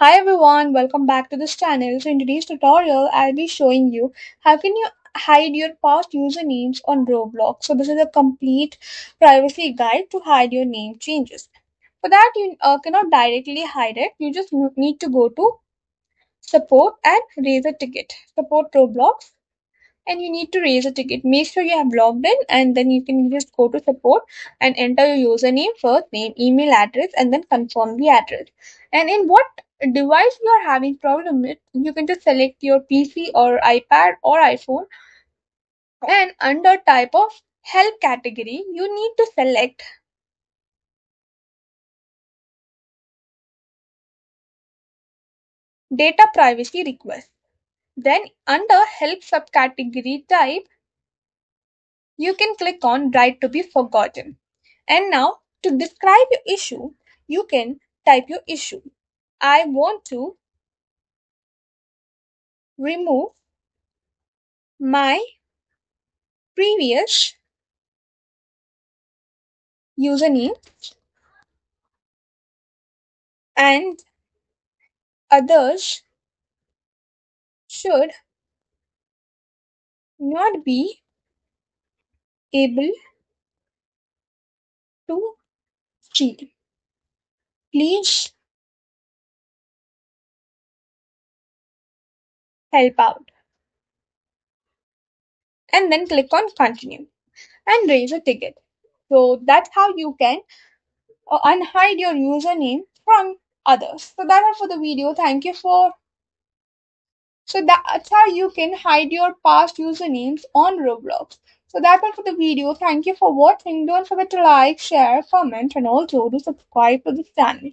Hi everyone, welcome back to this channel. So in today's tutorial, I'll be showing you how can you hide your past usernames on Roblox. So this is a complete privacy guide to hide your name changes. For that, you uh, cannot directly hide it. You just need to go to support and raise a ticket. Support Roblox and you need to raise a ticket. Make sure you have logged in and then you can just go to support and enter your username, first name, email address and then confirm the address. And in what device you are having problem with, you can just select your PC or iPad or iPhone and under type of help category, you need to select data privacy request. Then under help subcategory type, you can click on right to be forgotten. And now to describe your issue, you can type your issue. I want to remove my previous username and others should not be able to see. Please help out. And then click on continue and raise a ticket. So that's how you can uh, unhide your username from others. So that's all for the video. Thank you for so that's how you can hide your past usernames on Roblox. So that's all for the video. Thank you for watching. Don't forget to like, share, comment and also to subscribe to this channel.